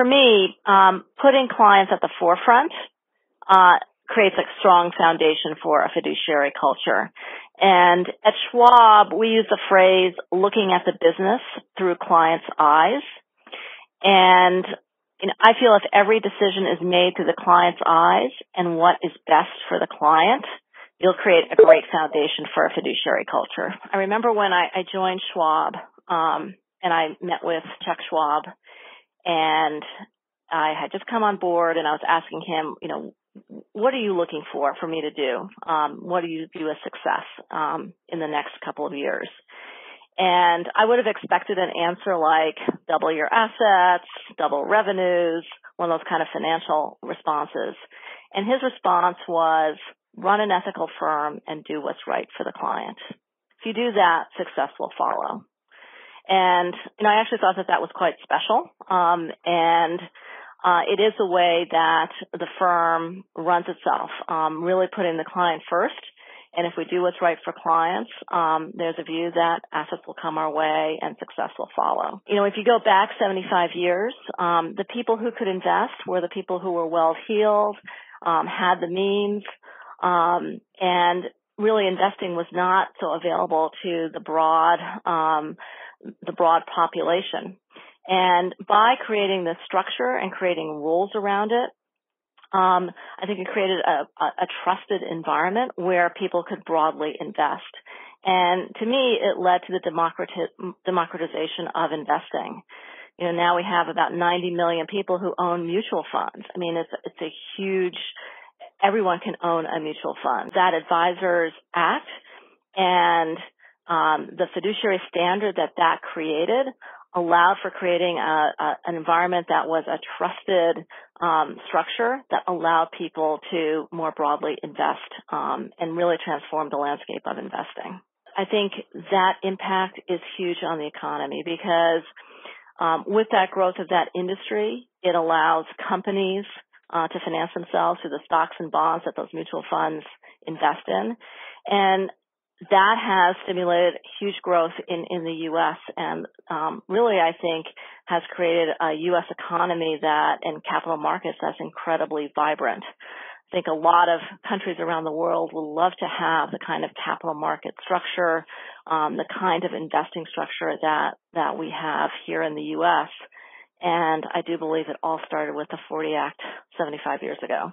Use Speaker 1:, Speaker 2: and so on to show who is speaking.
Speaker 1: for me, um, putting clients at the forefront uh, creates a strong foundation for a fiduciary culture. And at Schwab, we use the phrase looking at the business through clients' eyes. And you know, I feel if every decision is made through the client's eyes and what is best for the client, you'll create a great foundation for a fiduciary culture. I remember when I, I joined Schwab, um, and I met with Chuck Schwab, and I had just come on board, and I was asking him, you know, what are you looking for for me to do? Um, what do you view as success um, in the next couple of years? And I would have expected an answer like double your assets, double revenues, one of those kind of financial responses. And his response was run an ethical firm and do what's right for the client. If you do that, success will follow. And, you know, I actually thought that that was quite special. Um, and, uh, it is a way that the firm runs itself, um, really putting the client first. And if we do what's right for clients, um, there's a view that assets will come our way and success will follow. You know, if you go back 75 years, um, the people who could invest were the people who were well heeled, um, had the means, um, and really investing was not so available to the broad, um, the broad population. And by creating this structure and creating rules around it, um, I think it created a, a, trusted environment where people could broadly invest. And to me, it led to the democratization of investing. You know, now we have about 90 million people who own mutual funds. I mean, it's, it's a huge everyone can own a mutual fund. That Advisors Act and um, the fiduciary standard that that created allowed for creating a, a, an environment that was a trusted um, structure that allowed people to more broadly invest um, and really transform the landscape of investing. I think that impact is huge on the economy because um, with that growth of that industry, it allows companies uh, to finance themselves through the stocks and bonds that those mutual funds invest in. And that has stimulated huge growth in, in the U.S. and um, really, I think, has created a U.S. economy that and capital markets that's incredibly vibrant. I think a lot of countries around the world would love to have the kind of capital market structure, um, the kind of investing structure that that we have here in the U.S. And I do believe it all started with the 40 Act 75 years ago.